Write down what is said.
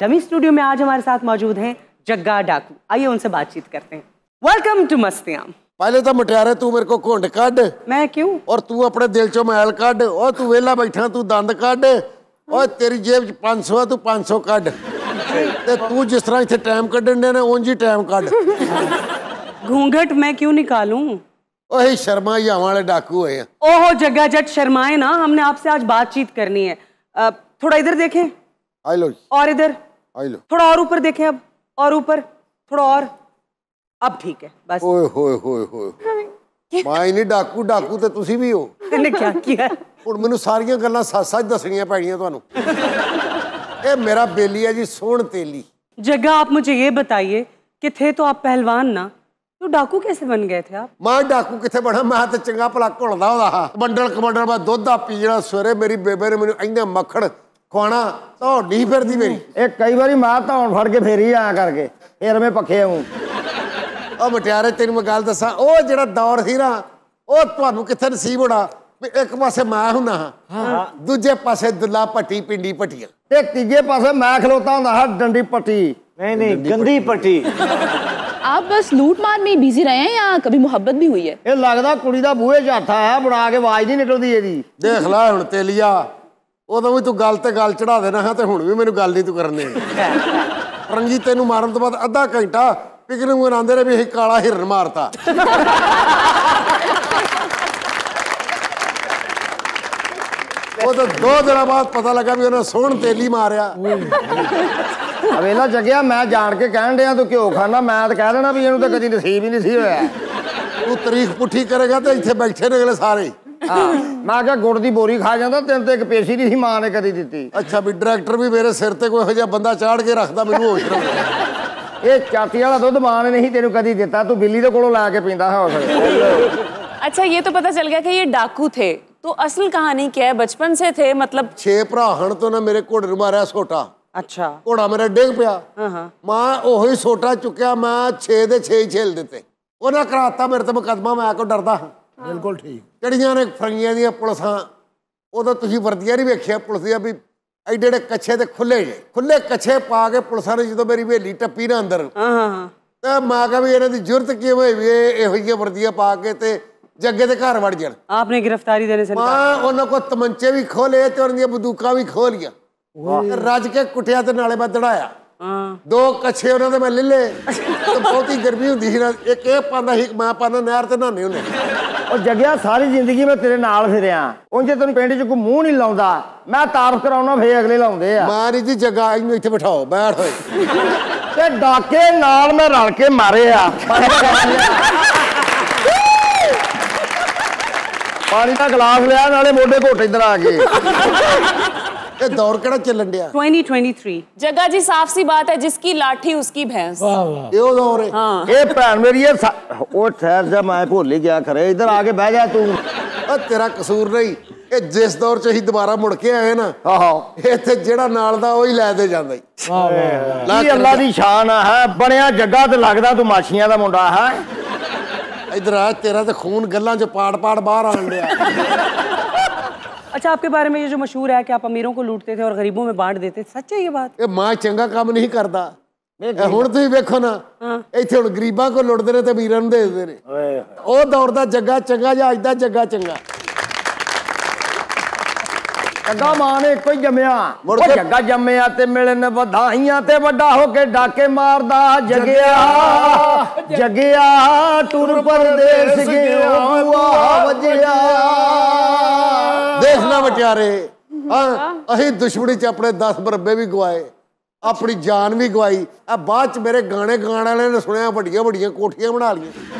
Dummy studio में आज हमारे साथ मौजूद हैं जग्गा डाकू। आइए उनसे बातचीत करते हैं। वेलकम टू मस्तियाम पहले तो मटियारे तू मेरे को घुंड कड मैं क्यों? और तू अपने दिल चो मैल कड और तू वेला बैठा तू दंद कड और तेरी जेब पाँच सौ तू पाँच सौ कड ते तू जिस तरह इतने टाइम कड़न डे ने उंज टाइम कड घूंघट मैं क्यों निकालूं? ओही शर्मा ही हमारे डाकू है। ओहो जग्गा जट शर्माए ना। हमने आपसे आज बातचीत करनी है। थोड़ा इधर देखें। हेलो और इधर। थोड़ा और ऊपर देखें अब और ऊपर थोड़ा और अब ठीक है बस ਓਏ ਹੋਏ ਹੋਏ ਹੋਏ ਮਾਈ ਨਹੀਂ ਡਾਕੂ ਡਾਕੂ ਤੇ ਤੁਸੀਂ ਵੀ ਹੋ मैंने क्या किया ਹੁਣ ਮੈਨੂੰ ਸਾਰੀਆਂ ਗੱਲਾਂ ਸੱਚ ਸੱਚ ਦੱਸਣੀਆਂ ਪੈਣੀਆਂ ਤੁਹਾਨੂੰ ਇਹ ਮੇਰਾ ਬੇਲੀ ਹੈ ਜੀ ਸੋਹਣ ਤੇਲੀ जग्गा आप मुझे ये बताइए कि थे तो आप पहलवान ना तो डाकू कैसे बन गए थे आप ਮੈਂ ਡਾਕੂ ਕਿੱਥੇ ਬਣਾ ਮੈਂ ਤੇ ਚੰਗਾ ਭਲਾ ਘੁਲਦਾ ਹੁੰਦਾ ਹਾਂ ਮੰਡਲ ਕਮੰਡਲ ਮੈਂ ਦੁੱਧ ਆ ਪੀਣਾ ਸਵੇਰੇ ਮੇਰੀ ਬੇਬੇ ਨੇ ਮੈਨੂੰ ਇੰਨਾ ਮੱਖਣ ਖਵਾਣਾ ਧੌਣੀ ਫਿਰਦੀ ਮੇਰੀ ਇਹ ਕਈ ਵਾਰੀ ਮਾਂ ਧੌਣ ਫੜ ਕੇ ਫੇਰੀ ਆਇਆ ਕਰਕੇ ਫੇਰ ਮੈਂ ਪੱਖੇ ਆਉਂ ਉਹ ਮਟਿਆਰੇ ਤੈਨੂੰ ਮੈਂ ਗੱਲ ਦੱਸਾਂ ਉਹ ਜਿਹੜਾ ਦੌਰ ਸੀ ਨਾ ਉਹ ਤੁਹਾਨੂੰ ਕਿੱਥੇ ਨਸੀਬ ਹੋਣਾ ਵੀ ਇੱਕ ਪਾਸੇ ਮੈਂ ਹੁੰਨਾ ਹਾਂ ਦੂਜੇ ਪਾਸੇ ਦੁੱਲਾ ਭੱਟੀ ਪਿੰਡੀ ਭੱਟੀਆਂ ਤੇ ਤੀਜੇ ਪਾਸੇ ਮੈਂ ਖਲੋਤਾ ਹੁੰਦਾ ਹਾਂ ਡੰਡੀ ਪੱਟੀ नहीं नहीं गंदी पट्टी आप बस लूट मार में ही बिजी रहे हैं या कभी मोहब्बत भी हुई है ਇਹ ਲੱਗਦਾ ਕੁੜੀ ਦਾ ਬੂਹੇ 'ਚ ਹੱਥ ਆਇਆ ਬਣਾ ਕੇ ਆਵਾਜ਼ ਨਹੀਂ ਨਿਕਲਦੀ ਇਹਦੀ ਦੇਖ ਲੈ ਹੁਣ ਤੇਲੀਆ ਉਦੋਂ ਵੀ ਤੂੰ ਗੱਲ ਤੇ ਗੱਲ ਚੜਾ ਦੇਣਾ ਹਾਂ ਤੇ ਹੁਣ ਵੀ ਮੈਨੂੰ ਗੱਲ ਨਹੀਂ ਤੂੰ ਕਰਨ। ਦੇਣੀ ਰੰਗੀ ਤੈਨੂੰ ਮਾਰਨ ਤੋਂ ਬਾਅਦ ਅੱਧਾ ਘੰਟਾ ਪਿਕਨਿਕ ਮਨਾਉਂਦੇ ਰਹੇ ਵੀ ਅਸੀਂ ਕਾਲਾ ਹਿਰਨ ਮਾਰਤਾ। ਉਹ ਤਾਂ ਦੋ ਦਿਨਾਂ ਬਾਅਦ ਪਤਾ ਲੱਗਾ ਵੀ ਉਹਨੇ ਸੋਹਣ ਤੇਲੀ ਮਾਰਿਆ। ਅਵੇਲਾ ਜਗਿਆ ਮੈਂ ਜਾਣ ਕੇ ਕਹਿਣ ਡਿਆ ਤੂੰ ਘਿਓ ਖਾਣਾ ਮੈਂ ਤਾਂ ਕਹਿ ਦੇਣਾ ਵੀ ਇਹਨੂੰ ਤਾਂ ਕਦੀ ਨਸੀਬ ਹੀ ਨਹੀਂ ਸੀ ਹੋਇਆ। ਤੂੰ ਤਾਰੀਖ ਪੁੱਠੀ ਕਰੇਗਾ ਤੇ ਇੱਥੇ ਬੈਠੇ ਨੇ ਅਗਲੇ ਸਾਰੇ। ਮੈਂ ਕਿਹਾ ਗੁੜ ਦੀ ਬੋਰੀ ਖਾ ਜਾਂਦਾ ਤੈਨੂੰ ਤੇ ਇੱਕ ਪੇਸ਼ੀ ਨਹੀਂ ਸੀ ਮਾਂ ਨੇ ਕਦੀ ਦਿੱਤੀ ਅੱਛਾ ਵੀ ਡਾਇਰੈਕਟਰ ਵੀ ਮੇਰੇ ਸਿਰ ਤੇ ਕੋਈ ਇਹੋ ਜਿਹਾ ਬੰਦਾ ਚਾੜ ਕੇ ਰੱਖਦਾ ਮੈਨੂੰ ਹੋਸ਼ ਨਾ ਇਹ ਚਾਟੀ ਵਾਲਾ ਦੁੱਧ ਮਾਂ ਨੇ ਨਹੀਂ ਤੈਨੂੰ ਕਦੀ ਦਿੱਤਾ ਤੂੰ ਬਿੱਲੀ ਦੇ ਕੋਲੋਂ ਲੈ ਕੇ ਪੀਂਦਾ ਹੈ ਉਸ अच्छा ये तो पता चल गया कि ये डाकू थे तो असल कहानी क्या है बचपन से थे मतलब ਛੇ ਭਰਾ ਹਣ ਤੋਂ ਨਾ ਮੇਰੇ ਘੋੜੇ ਨੂੰ ਮਾਰਿਆ ਸੋਟਾ अच्छा ਘੋੜਾ ਮੇਰਾ ਡਿੱਗ ਪਿਆ हाँ हाँ ਮੈਂ ਉਹੀ ਸੋਟਾ ਚੁੱਕਿਆ ਮੈਂ 6 ਦੇ 6 ਹੀ ਛੇਲ ਦਿੱਤੇ ਉਹਨਾਂ ਕਰਾਤਾ ਮੇਰੇ ਤੇ ਮੁਕੱਦਮਾ ਮੈਂ ਕੋ ਡਰਦਾ ਹਾਂ ਬਿਲਕੁਲ ਠੀਕ। ਕਿਹੜੀਆਂ ਨੇ ਫਰੰਗੀਆਂ ਦੀਆਂ ਪੁਲਿਸਾਂ ਉਦੋਂ ਤੁਸੀਂ ਵਰਦੀਆਂ ਨਹੀਂ ਵੇਖਿਆ ਪੁਲਿਸ ਦੀਆਂ ਵੀ ਐਡੇ ਐਡੇ ਕੱਛੇ ਤੇ ਖੁੱਲੇ ਜੇ। ਖੁੱਲੇ ਕੱਛੇ ਪਾ ਕੇ ਪੁਲਿਸਾਂ ਨੇ ਜਦੋਂ ਮੇਰੀ ਵੇਲੀ ਟੱਪੀ ਨਾ ਅੰਦਰ ਹਾਂ ਹਾਂ ਤਾਂ ਮੈਂ ਕਹਾਂ ਵੀ ਇਹਨਾਂ ਦੀ ਜੁਰਤ ਕਿਵੇਂ ਹੋਈ ਵੀ ਇਹੋ ਜਿਹੀਆਂ ਵਰਦੀਆਂ ਪਾ ਕੇ ਤੇ ਜੱਗੇ ਦੇ ਘਰ ਵੜ ਜਾਣ। ਆਪਨੇ ਗ੍ਰਿਫਤਾਰੀ ਦੇਣੇ ਸਨ ਮਾਂ ਉਹਨਾਂ ਕੋ ਤਮੰਚੇ ਵੀ ਖੋਲੇ ਤੇ ਉਹਨਾਂ ਦੀਆਂ ਬੰਦੂਕਾਂ ਵੀ ਖੋਲੀਆਂ ਰੱਜ ਕੇ ਕੁੱਟਿਆ ਤੇ ਨਾਲੇ ਮੈਂ ਦੜਾਇਆ। हाँ ਦੋ ਕੱਛੇ ਉਹਨਾਂ ਦੇ ਮੈਂ ਲੈ ਲੇ ਤੇ ਬਹੁਤੀ ਗਰਮੀ ਹੁੰਦੀ ਸੀ ਨਾ ਇੱਕ ਇਹ ਪਾਉਂਦਾ ਸੀ ਮੈਂ ਪਾਉਂਦਾ ਨਹਿਰ ਤੇ ਨਹਾਉਂਦੇ ਹੁੰਦੇ। ਉਹ ਜਗਿਆ ਸਾਰੀ ਜ਼ਿੰਦਗੀ ਮੈਂ ਤੇਰੇ ਨਾਲ ਫਿਰਿਆ। ਉਂਝ ਤੈਨੂੰ ਪਿੰਡ 'ਚ ਕੋਈ ਮੂੰਹ ਨਹੀਂ ਲਾਉਂਦਾ। ਮੈਂ ਤਾਰਫ ਕਰਾਉਣਾ ਫੇਰ ਅਗਲੇ ਲਾਉਂਦੇ ਆ। ਮਾਰੀ ਜੀ ਜਗ੍ਹਾ ਇਹਨੂੰ ਇੱਥੇ ਬਿਠਾਓ ਬੈਠ ਹੋਏ। ਤੇ ਡਾਕੇ ਨਾਲ ਮੈਂ ਰਲ ਕੇ ਮਾਰੇ ਆ ਪਾਣੀ ਦਾ ਗਲਾਸ ਲਿਆ। ਪਾਣੀ ਦਾ ਗਲਾਸ ਲਿਆ ਨਾਲੇ ਮੋਢੇ ਘੋਟ ਇੱਧਰ ਆ ਗਏ। ਇਹ ਦੌਰ ਕਿਹੜਾ ਚੱਲਣ ਡਿਆ? 2023 ਜਗਾ ਜੀ ਸਾਫ਼ ਸੀ ਬਾਤ ਹੈ ਜਿਸकी ਲਾਠੀ ਉਸकी ਭੈਂਸ। ਵਾਹ ਵਾਹ। ਇਹ ਦੌਰ ਹੈ। ਇਹ ਭੈਣ ਮੇਰੀ ਇਹ ਉਹ ਠਹਿਰ ਜਾ ਮੈਂ ਭੁੱਲ ਗਿਆ ਖਰੇ। ਇੱਧਰ ਆ ਕੇ ਬਹਿ ਜਾ ਤੂੰ। ਉਹ ਤੇਰਾ ਕਸੂਰ ਨਹੀਂ ਇਹ ਜਿਸ ਦੌਰ ਚ ਅਸੀਂ ਦੁਬਾਰਾ ਮੁੜ ਕੇ ਆਏ ਨਾ ਆਹੋ। ਇੱਥੇ ਜਿਹੜਾ ਨਾਲ ਦਾ ਉਹ ਹੀ ਲੈ ਦੇ ਜਾਂਦਾ ਹੀ ਵਾਹ ਵਾਹ ਇਹ ਅੱਲਾ ਦੀ ਸ਼ਾਨ ਹੈ? ਬਣਿਆ ਜੱਗਾ ਤੇ ਲੱਗਦਾ ਤੂੰ ਮਾਛੀਆਂ ਦਾ ਮੁੰਡਾ ਹੈ? ਇਧਰ ਆ ਤੇਰਾ ਤੇ ਖੂਨ ਗੱਲਾਂ ਚ ਪਾੜ ਪਾੜ ਬਾਹਰ ਆਣ ਲਿਆ अच्छा आपके बारे में ये जो मशहूर है कि आप अमीरों को लूटते थे और गरीबों में बांट देते थे सच है ये बात ਇਹ ਮਾਂ ਚੰਗਾ ਕੰਮ ਨਹੀਂ ਕਰਦਾ ਇਹ ਹੁਣ ਤੁਸੀਂ ਵੇਖੋ ਨਾ ਇੱਥੇ ਹੁਣ ਗਰੀਬਾਂ ਕੋ ਲੁੱਟਦੇ ਨੇ ਤੇ ਅਮੀਰਾਂ ਨੂੰ ਦੇ ਦਿੰਦੇ ਨੇ ਉਹ ਦੌਰ ਦਾ ਜੱਗਾ ਚੰਗਾ ਜਾਂ ਅੱਜ ਦਾ ਜੱਗਾ ਚੰਗਾ ਜੱਗਾ ਮਾਂ ਨੇ ਇੱਕੋ ਹੀ ਜੰਮਿਆ ਮੁੜ ਉਹ ਕੇ- ਜੱਗਾ ਜੰਮਿਆ ਤੇ ਮਿਲਣ ਵਧਾਈਆਂ ਤੇ ਵੱਡਾ ਹੋ ਕੇ ਡਾਕੇ ਮਾਰਦਾ ਜਗਿਆ ਜਗਿਆ ਟੁਰ ਪਰਦੇਸ ਗਿਆ ਬੁਆ ਵਜਿਆ ਦੇਖ ਨਾ ਵਿਚਾਰੇ। ਹਾਂ। ਅਸੀਂ ਦੁਸ਼ਮਣੀ ਚ ਆਪਣੇ 10 ਬਰਬੇ ਵੀ ਗਵਾਏ ਆਪਣੀ ਜਾਨ ਵੀ ਗਵਾਈ। ਆ ਬਾਅਦ ਚ ਮੇਰੇ ਗਾਣੇ ਗਾਣ ਵਾਲਿਆਂ ਨੇ ਸੁਣਿਆ ਵੱਡੀਆਂ ਵੱਡੀਆਂ ਕੋਠੀਆਂ ਬਣਾ ਲਈਆਂ।